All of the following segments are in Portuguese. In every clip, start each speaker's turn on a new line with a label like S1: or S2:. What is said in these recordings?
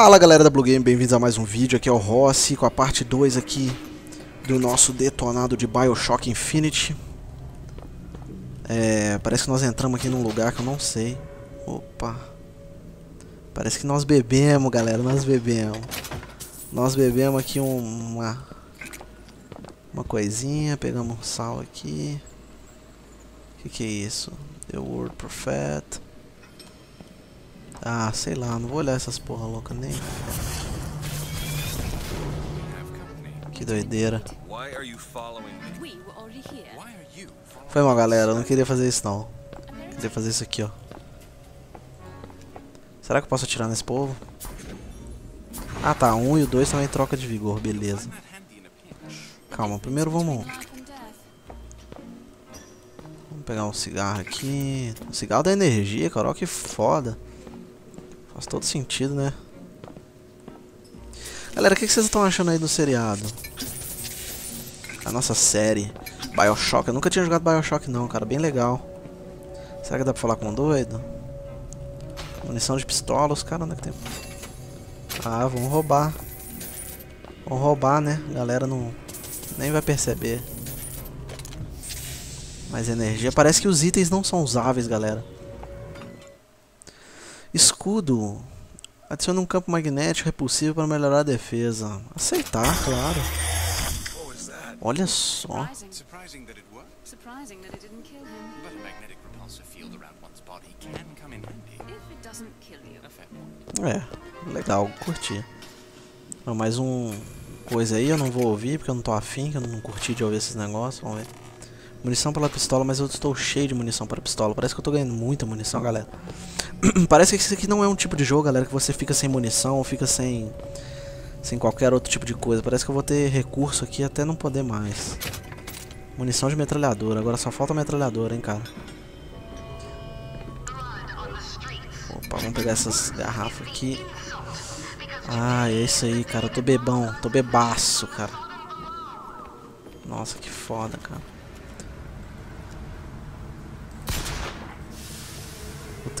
S1: Fala galera da Blue Game, bem-vindos a mais um vídeo, aqui é o Rossi com a parte 2 aqui do nosso detonado de Bioshock Infinity. É, Parece que nós entramos aqui num lugar que eu não sei. Opa. Parece que nós bebemos galera, nós bebemos. Nós bebemos aqui um, uma Uma coisinha, pegamos sal aqui. O que, que é isso? The Word Prophet ah, sei lá, não vou olhar essas porra louca nem. Que doideira. Foi mal, galera, eu não queria fazer isso não. Queria fazer isso aqui, ó. Será que eu posso atirar nesse povo? Ah tá, um e o dois também troca de vigor, beleza. Calma, primeiro vamos... Vamos pegar um cigarro aqui. O cigarro da energia, cara, olha que foda. Faz todo sentido, né? Galera, o que, vocês estão achando aí do seriado? A nossa série Bioshock. Eu nunca tinha jogado Bioshock não, cara. Bem legal. Será que dá pra falar com um doido? Munição de pistola, os caras onde é que tem? Ah, vamos roubar. Vamos roubar, né? A galera não... Nem vai perceber. Mais energia. Parece que os itens não são usáveis, galera. Escudo. Adiciona um campo magnético repulsivo para melhorar a defesa. Aceitar, claro. Olha só. É, legal, curti. mais um coisa aí, eu não vou ouvir porque eu não tô afim, que eu não curti de ouvir esses negócios, vamos ver. Munição pela pistola, mas eu estou cheio de munição para pistola. Parece que eu estou ganhando muita munição, galera. Parece que isso aqui não é um tipo de jogo, galera, que você fica sem munição ou fica sem sem qualquer outro tipo de coisa. Parece que eu vou ter recurso aqui até não poder mais. Munição de metralhadora. Agora só falta metralhadora, hein, cara. Opa, vamos pegar essas garrafas aqui. Ah, é isso aí, cara. Eu tô bebão. Tô bebaço, cara. Nossa, que foda, cara.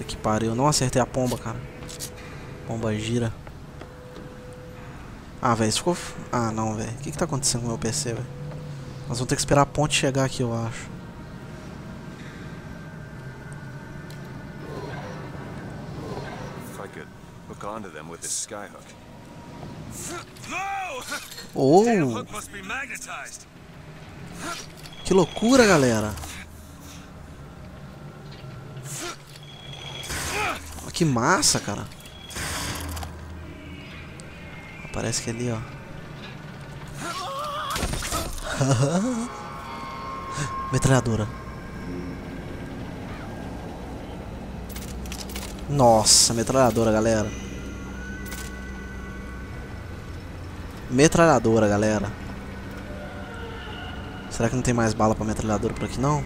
S1: Que pariu. Não acertei a pomba, cara. Pomba gira. Ah, velho, ficou... Ah, não, velho. O que que tá acontecendo com o meu PC, velho? Nós vamos ter que esperar a ponte chegar aqui, eu acho. Oh! Que loucura, galera! Que massa, cara. Parece que é ali, ó. Metralhadora. Nossa, metralhadora, galera. Metralhadora, galera. Será que não tem mais bala pra metralhadora por aqui, não?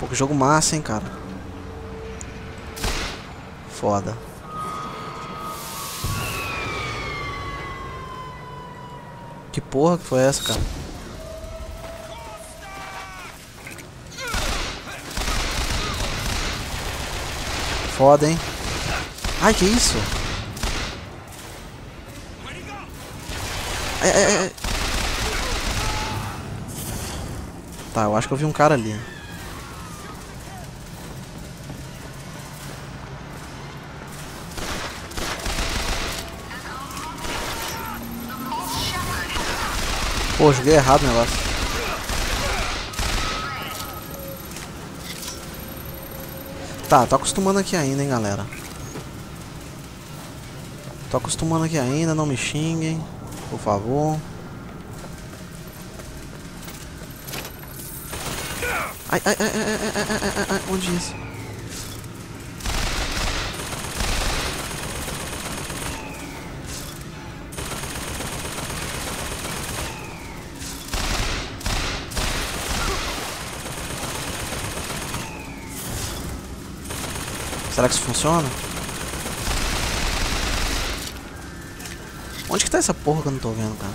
S1: Pô, que jogo massa, hein, cara foda. Que porra que foi essa, cara? Foda, hein? Ai, que isso? Ai, ai, ai. Tá, eu acho que eu vi um cara ali. Pô, joguei errado o negócio. Tá, tô acostumando aqui ainda, hein, galera. Tô acostumando aqui ainda, não me xinguem, por favor. Ai, ai, ai, ai, ai, ai, ai, ai, onde isso? Será que isso funciona? Onde que tá essa porra que eu não tô vendo, cara?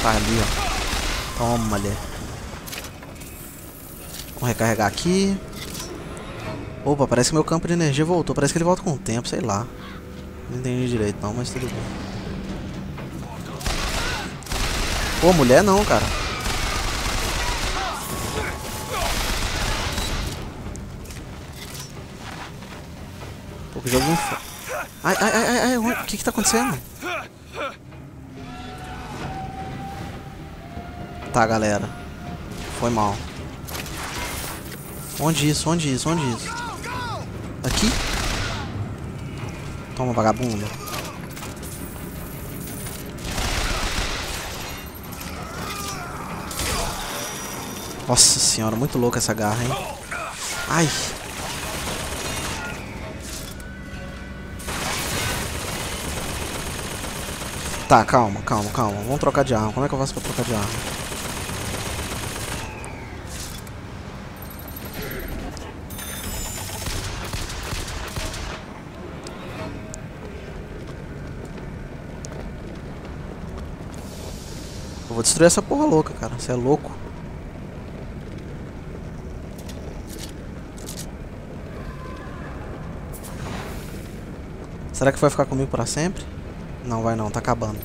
S1: Tá ali, ó. Toma ali. Vamos recarregar aqui. Opa, parece que meu campo de energia voltou. Parece que ele volta com o tempo, sei lá. Não entendi direito não, mas tudo bem. Pô, mulher não, cara. Que jogo inf... Ai, ai, ai, ai, o que que tá acontecendo? Tá, galera. Foi mal. Onde isso? Onde isso? Onde isso? Aqui? Toma, vagabundo. Nossa senhora, muito louca essa garra, hein? Ai! Tá, calma, calma, calma. Vamos trocar de arma. Como é que eu faço pra trocar de arma? Eu vou destruir essa porra louca, cara. Você é louco. Será que vai ficar comigo para sempre? Não vai não, tá acabando.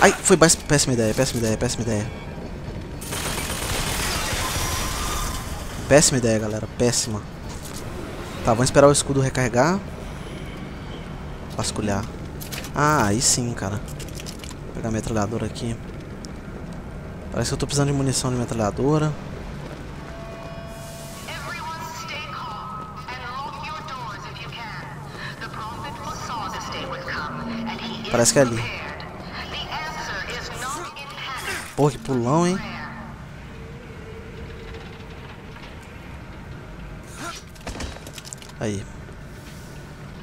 S1: Ai, foi péssima ideia, péssima ideia, péssima ideia. Péssima ideia, galera, péssima. Tá, vamos esperar o escudo recarregar. Vasculhar. Ah, aí sim, cara. Vou pegar a metralhadora aqui. Parece que eu tô precisando de munição de metralhadora. Parece que é ali. Porra, que pulão, hein? Aí.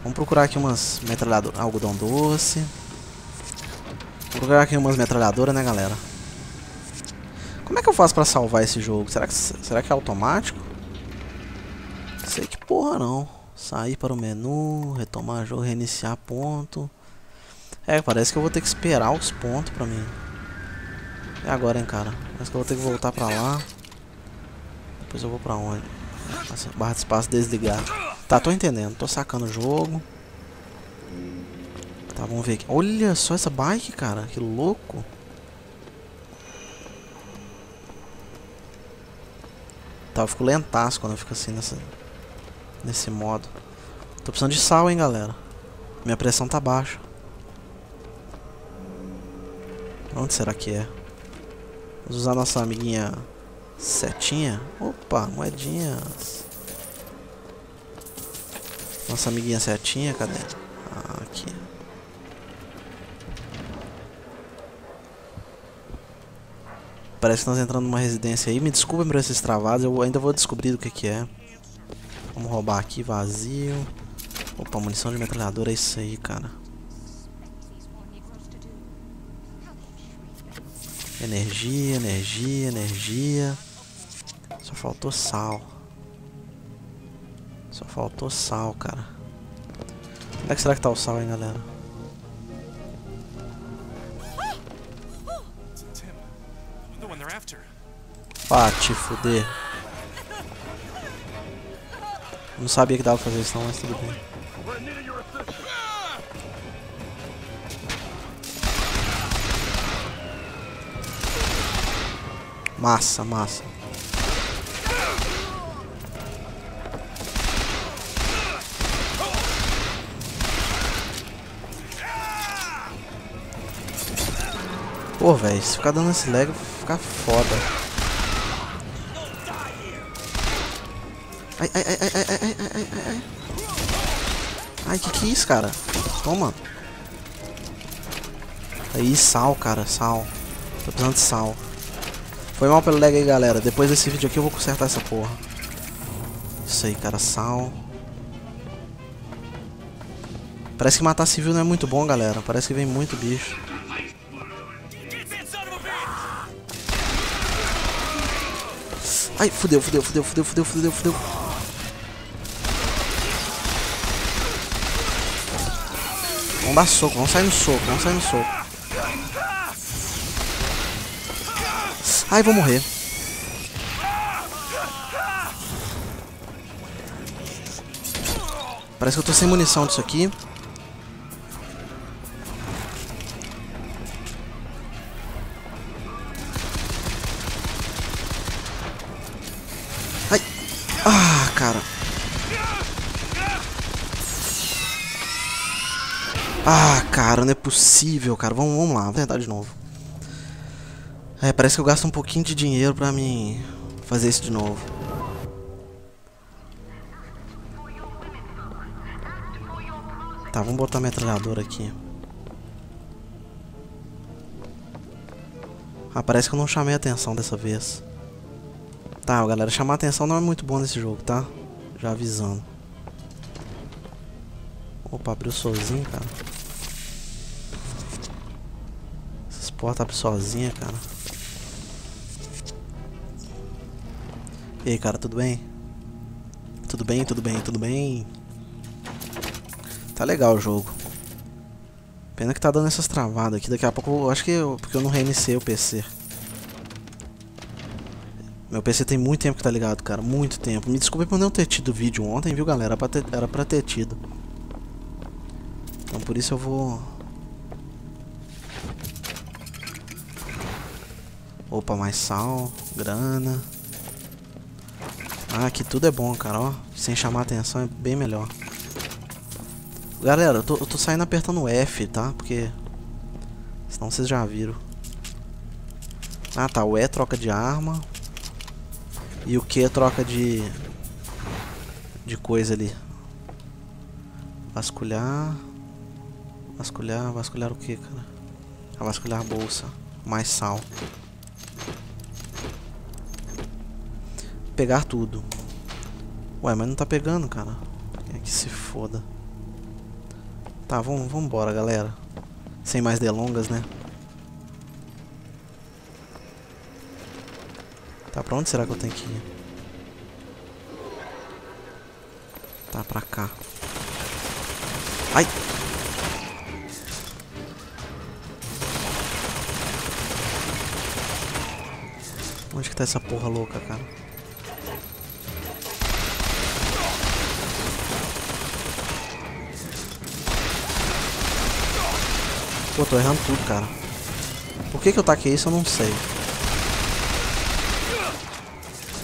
S1: Vamos procurar aqui umas metralhadoras. Algodão doce. Procurar aqui umas metralhadoras, né, galera? Como é que eu faço pra salvar esse jogo? Será que, será que é automático? Sei que porra não. Sair para o menu, retomar jogo, reiniciar ponto. É, parece que eu vou ter que esperar os pontos pra mim. É agora, hein, cara. Parece que eu vou ter que voltar pra lá. Depois eu vou pra onde? Nossa, barra de espaço desligar. Tá, tô entendendo. Tô sacando o jogo. Tá, vamos ver aqui. Olha só essa bike, cara. Que louco. Tá, eu fico lentaço quando eu fico assim nessa, nesse modo. Tô precisando de sal, hein, galera. Minha pressão tá baixa. Onde será que é? Vamos usar nossa amiguinha setinha. Opa, moedinhas. Nossa amiguinha setinha, cadê? Ah, aqui. Parece que nós entrando numa residência aí. Me desculpem por esses travados, eu ainda vou descobrir o que que é. Vamos roubar aqui, vazio. Opa, munição de metralhadora é isso aí, cara. Energia, energia, energia. Só faltou sal. Só faltou sal, cara. Onde é que será que tá o sal, hein, galera? Ah, te fuder. Não sabia que dava pra fazer isso não, mas tudo bem. Massa, massa. Pô, velho, se ficar dando esse lag, ficar foda. Ai, ai, ai, ai, ai, ai, ai, ai, ai. Ai, que que é isso, cara? Toma. Aí, sal, cara, sal. Tô precisando de sal. Foi mal pelo lag aí, galera. Depois desse vídeo aqui eu vou consertar essa porra. Isso aí, cara. Sal. Parece que matar civil não é muito bom, galera. Parece que vem muito bicho. Ai, fudeu, fudeu, fudeu, fudeu, fudeu, fudeu, fudeu. Vamos dar soco, vamos sair no soco, vamos sair no soco. Ai, vou morrer. Parece que eu tô sem munição disso aqui. Ai. Ah, cara. Ah, cara, não é possível, cara. Vamos, vamos lá, vamos tentar de novo. É, parece que eu gasto um pouquinho de dinheiro pra mim fazer isso de novo. Tá, vamos botar a metralhadora aqui. Ah, parece que eu não chamei a atenção dessa vez. Tá, galera, chamar atenção não é muito bom nesse jogo, tá? Já avisando. Opa, abriu sozinho, cara. Essas portas abrem sozinha, cara. E aí, cara, tudo bem? Tudo bem, tudo bem, tudo bem? Tá legal o jogo. Pena que tá dando essas travadas aqui. Daqui a pouco eu acho que eu, porque eu não reiniciei o PC. Meu PC tem muito tempo que tá ligado, cara. Muito tempo. Me desculpe por não ter tido vídeo ontem, viu, galera? Era pra ter, era pra ter tido. Então por isso eu vou... Opa, mais sal, grana. Ah, aqui tudo é bom, cara, ó. Sem chamar atenção é bem melhor. Galera, eu tô, eu tô saindo apertando F, tá? Porque... Senão vocês já viram. Ah, tá. O E troca de arma. E o Q troca de... De coisa ali. Vasculhar... Vasculhar... Vasculhar o que, cara? A vasculhar a bolsa. Mais sal. Pegar tudo. Ué, mas não tá pegando, cara. É que se foda. Tá, vamos, vamos embora, galera. Sem mais delongas, né? Tá, pra onde será que eu tenho que ir? Tá, pra cá. Ai! Onde que tá essa porra louca, cara? Pô, tô errando tudo, cara. Por que que eu taquei isso, eu não sei.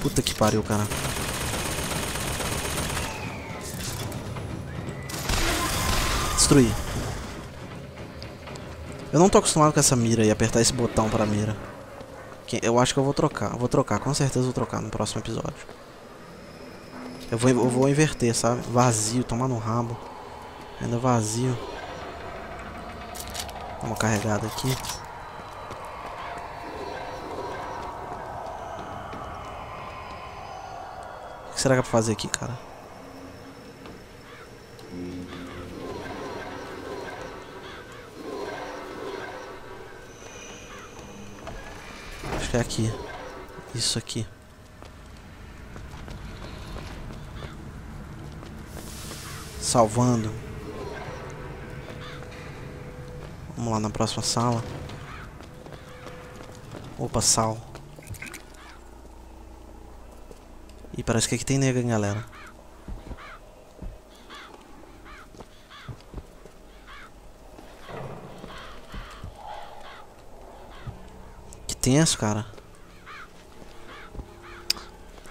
S1: Puta que pariu, cara. Destruir. Eu não tô acostumado com essa mira e apertar esse botão pra mira. Eu acho que eu vou trocar. Vou trocar, com certeza vou trocar no próximo episódio. Eu vou, eu vou inverter, sabe? Vazio, tomar no rabo. Ainda vazio. Uma carregada aqui. O que será que é pra fazer aqui, cara? Acho que é aqui. Isso aqui. Salvando. Vamos lá na próxima sala. Opa, sal. E parece que aqui tem nega, hein, galera. Que tenso, cara.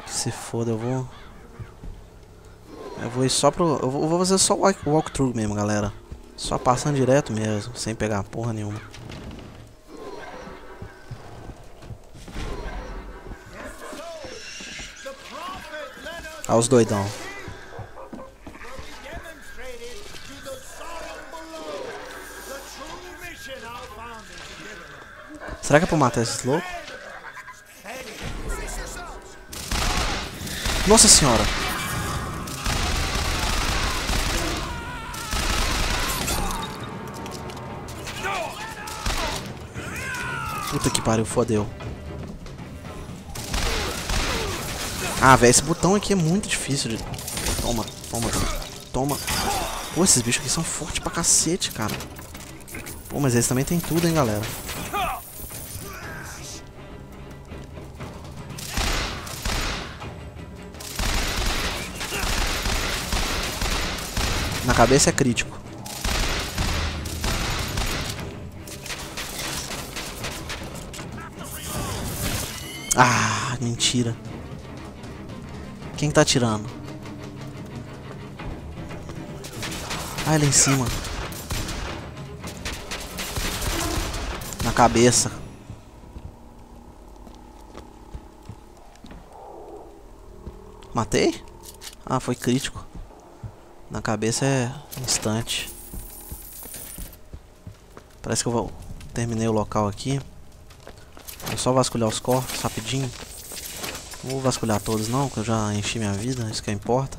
S1: Que se foda, eu vou... Eu vou ir só pro... Eu vou fazer só o walkthrough mesmo, galera. Só passando direto mesmo, sem pegar porra nenhuma. Olha os doidão. Será que é pra matar esses loucos? Nossa senhora! Puta que pariu, fodeu. Ah, velho, esse botão aqui é muito difícil de... Toma, toma, toma. Pô, esses bichos aqui são fortes pra cacete, cara. Pô, mas eles também tem tudo, hein, galera. Na cabeça é crítico. Ah, mentira. Quem tá atirando? Ah, ele é em cima. Na cabeça. Matei? Ah, foi crítico. Na cabeça é instante. Parece que eu vou... terminei o local aqui. Vou só vasculhar os corpos rapidinho. Não vou vasculhar todos não, que eu já enchi minha vida, isso que importa.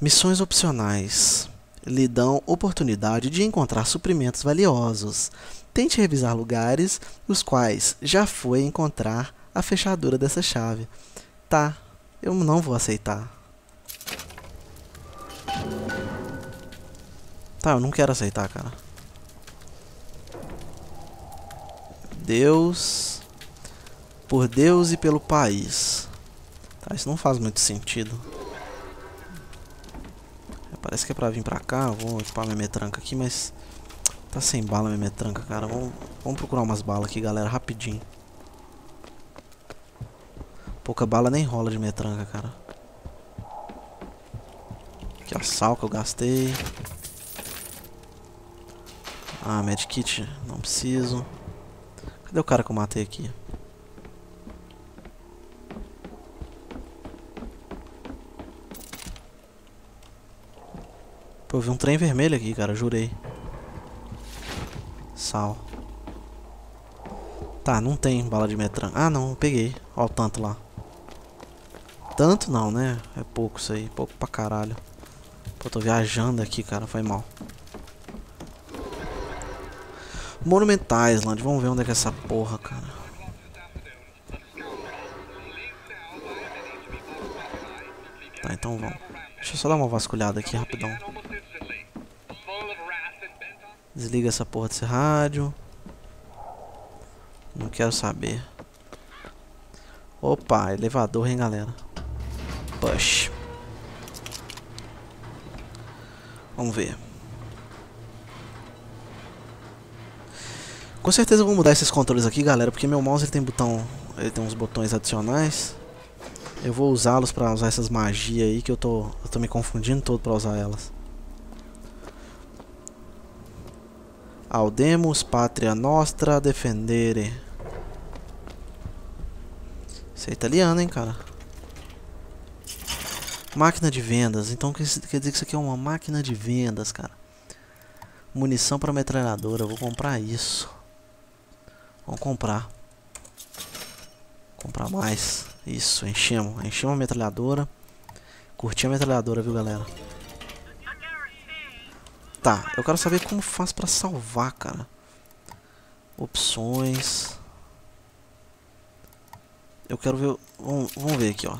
S1: Missões opcionais lhe dão oportunidade de encontrar suprimentos valiosos. Tente revisar lugares os quais já foi encontrar a fechadura dessa chave. Tá, eu não vou aceitar. Tá, eu não quero aceitar, cara. Deus. Por Deus e pelo país. Tá, isso não faz muito sentido. Parece que é pra vir pra cá. Vou equipar minha metranca aqui, mas... Tá sem bala minha metranca, cara. Vamos, vamos procurar umas balas aqui, galera, rapidinho. Pouca bala nem rola de metranca, cara. Aqui, ó, sal que eu gastei. Ah, medkit, não preciso. Cadê o cara que eu matei aqui? Pô, eu vi um trem vermelho aqui, cara, jurei. Sal. Tá, não tem bala de metran. Ah, não, peguei. Ó o tanto lá. Tanto não, né? É pouco isso aí, pouco pra caralho. Pô, tô viajando aqui, cara, foi mal. Monumental Island, vamos ver onde é que é essa porra, cara. Tá, então vamos. Deixa eu só dar uma vasculhada aqui rapidão. Desliga essa porra desse rádio. Não quero saber. Opa, elevador, hein, galera. Push. Vamos ver. Com certeza eu vou mudar esses controles aqui, galera, porque meu mouse ele tem botão, ele tem uns botões adicionais. Eu vou usá-los para usar essas magias aí que eu tô, eu tô me confundindo todo para usar elas. Audemus Patria Nostra Defendere. Isso é italiano, hein, cara. Máquina de vendas. Então quer dizer que isso aqui é uma máquina de vendas, cara. Munição para metralhadora. Eu vou comprar isso. Vamos comprar. Comprar mais. Isso, enchemos. Enchemos a metralhadora. Curti a metralhadora, viu, galera? Tá, eu quero saber como faz pra salvar, cara. Opções. Eu quero ver... Vamos, vamos ver aqui, ó.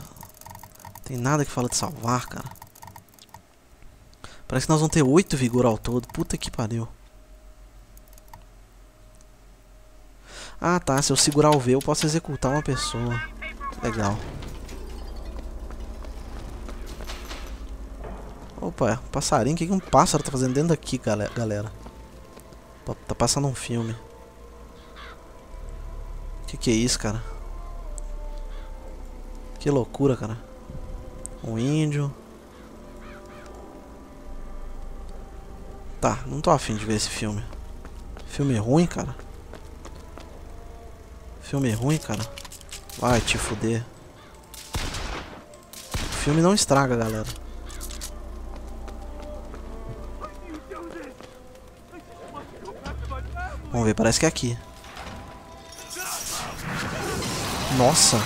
S1: Tem nada que fala de salvar, cara. Parece que nós vamos ter 8 vigor ao todo. Puta que pariu. Ah, tá. Se eu segurar o V, eu posso executar uma pessoa. Legal. Opa, passarinho. O que, que um pássaro tá fazendo dentro daqui, galera? Tá passando um filme. Que, que é isso, cara? Que loucura, cara. Um índio. Tá, não tô afim de ver esse filme. Filme ruim, cara. Filme ruim, cara. Vai te fuder. O filme não estraga, galera. Vamos ver, parece que é aqui. Nossa.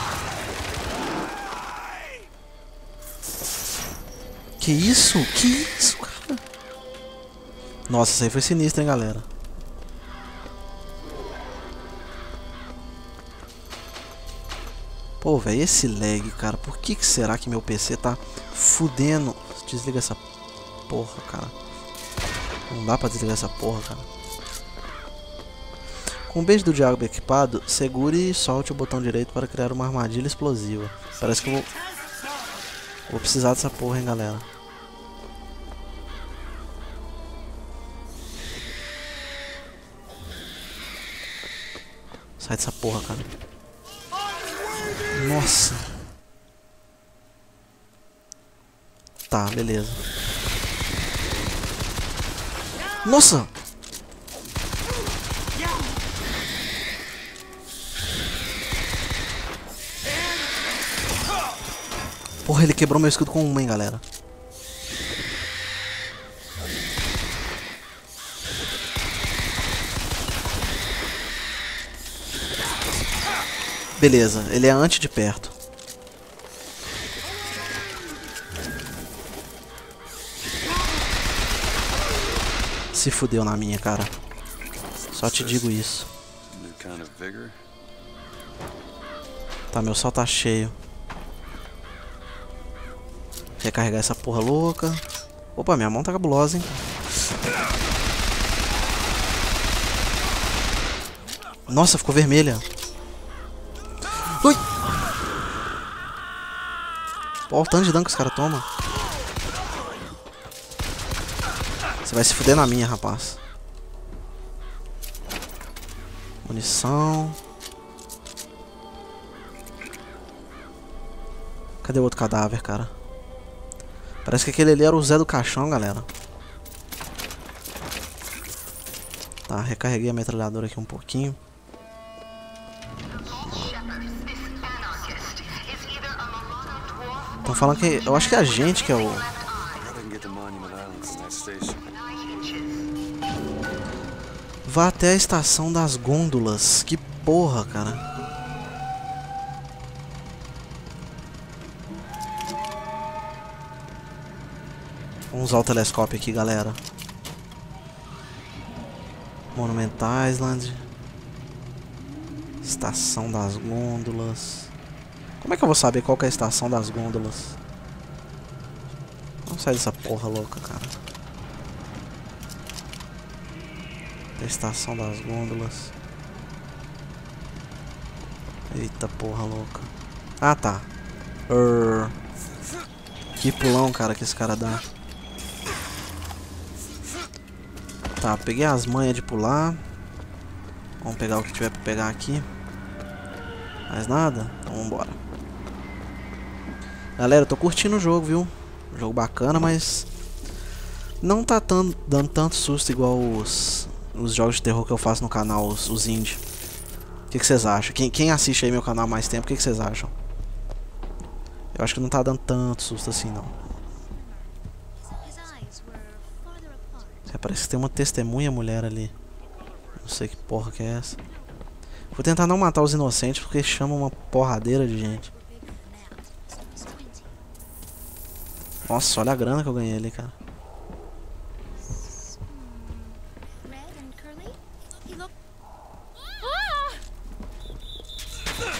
S1: Que isso? Que isso, cara? Nossa, isso aí foi sinistro, hein, galera. Pô, velho, esse lag, cara. Por que, que será que meu PC tá fudendo? Desliga essa porra, cara. Não dá pra desligar essa porra, cara. Com o beijo do diabo equipado, segure e solte o botão direito para criar uma armadilha explosiva. Parece que eu vou... Vou precisar dessa porra, hein, galera. Sai dessa porra, cara. Nossa. Tá, beleza. Nossa! Porra, ele quebrou meu escudo com uma, hein, galera. Beleza, ele é antes de perto. Se fudeu na minha, cara. Só te digo isso. Tá, meu sol tá cheio. Recarregar essa porra louca. Opa, minha mão tá cabulosa, hein. Nossa, ficou vermelha. Olha o tanto de dano que os caras tomam. Você vai se fuder na minha, rapaz. Munição. Cadê o outro cadáver, cara? Parece que aquele ali era o Zé do Caixão, galera. Tá, recarreguei a metralhadora aqui um pouquinho. Estão falando que... Eu acho que é a gente que é o... Vá até a estação das gôndolas. Que porra, cara. Vamos usar o telescópio aqui, galera. Monumental Island. Estação das gôndolas. Como é que eu vou saber qual é a estação das gôndolas? Vamos sair dessa porra louca, cara. A estação das gôndolas. Eita porra louca. Ah tá. Urr. Que pulão, cara, que esse cara dá. Tá, peguei as manhas de pular. Vamos pegar o que tiver pra pegar aqui. Mais nada? Então vambora. Galera, eu tô curtindo o jogo, viu? Jogo bacana, mas... Não tá dando tanto susto igual os, os jogos de terror que eu faço no canal, os, os indie. O que vocês acham? Quem, quem assiste aí meu canal há mais tempo, o que vocês acham? Eu acho que não tá dando tanto susto assim, não. Parece que tem uma testemunha mulher ali. Não sei que porra que é essa. Vou tentar não matar os inocentes porque chama uma porradeira de gente. Nossa, olha a grana que eu ganhei ali, cara.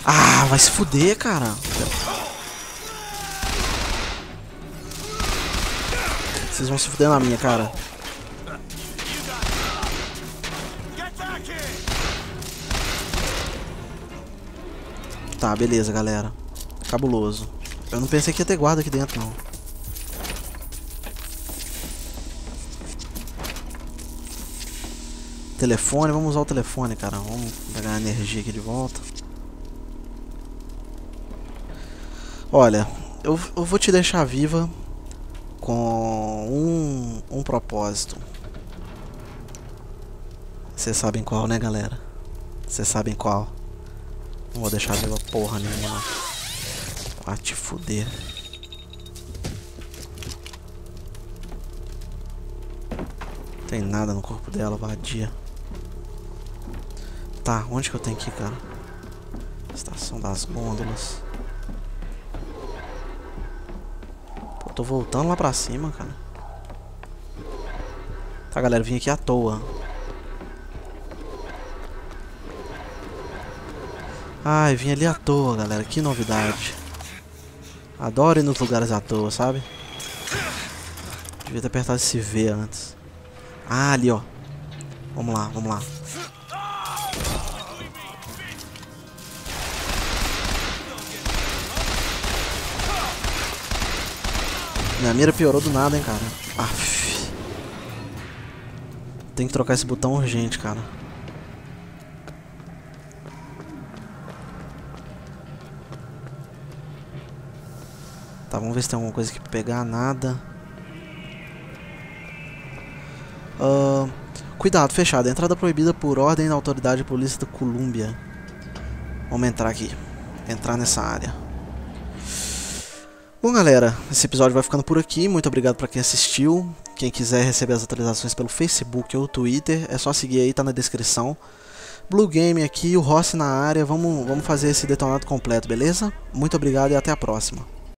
S1: Ah, vai se fuder, cara. Vocês vão se fuder na minha, cara. Tá, beleza, galera. Cabuloso. Eu não pensei que ia ter guarda aqui dentro, não. Telefone, vamos usar o telefone, cara. Vamos pegar a energia aqui de volta. Olha, eu, eu vou te deixar viva com um, um propósito. Vocês sabem qual, né, galera? Vocês sabem qual. Não vou deixar viva porra nenhuma. Ah, te fuder. Tem nada no corpo dela, vadia. Tá, onde que eu tenho que ir, cara? Estação das gôndolas. Pô, tô voltando lá pra cima, cara. Tá, galera, vim aqui à toa. Ai, vim ali à toa, galera. Que novidade. Adoro ir nos lugares à toa, sabe? Devia ter apertado esse V antes. Ah, ali, ó. Vamos lá, vamos lá. Minha mira piorou do nada, hein, cara. Aff. Tem que trocar esse botão urgente, cara. Tá, vamos ver se tem alguma coisa que pegar. Nada. Uh, cuidado, fechado. Entrada proibida por ordem da autoridade polícia da Columbia. Vamos entrar aqui. Entrar nessa área. Bom, galera, esse episódio vai ficando por aqui. Muito obrigado para quem assistiu. Quem quiser receber as atualizações pelo Facebook ou Twitter, é só seguir aí, tá na descrição. Blue Game aqui, o Rossi na área. Vamos, vamos fazer esse detonado completo, beleza? Muito obrigado e até a próxima.